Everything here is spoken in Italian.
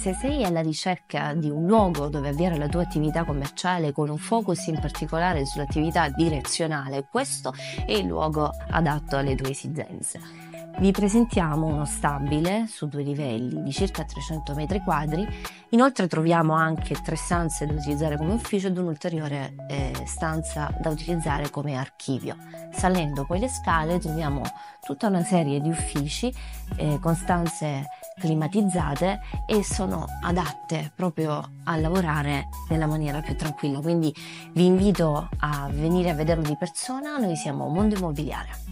Se sei alla ricerca di un luogo dove avviare la tua attività commerciale con un focus in particolare sull'attività direzionale, questo è il luogo adatto alle tue esigenze. Vi presentiamo uno stabile su due livelli di circa 300 metri quadri, inoltre troviamo anche tre stanze da utilizzare come ufficio ed un'ulteriore eh, stanza da utilizzare come archivio. Salendo poi le scale troviamo tutta una serie di uffici eh, con stanze climatizzate e sono adatte proprio a lavorare nella maniera più tranquilla. Quindi vi invito a venire a vederlo di persona, noi siamo Mondo Immobiliare.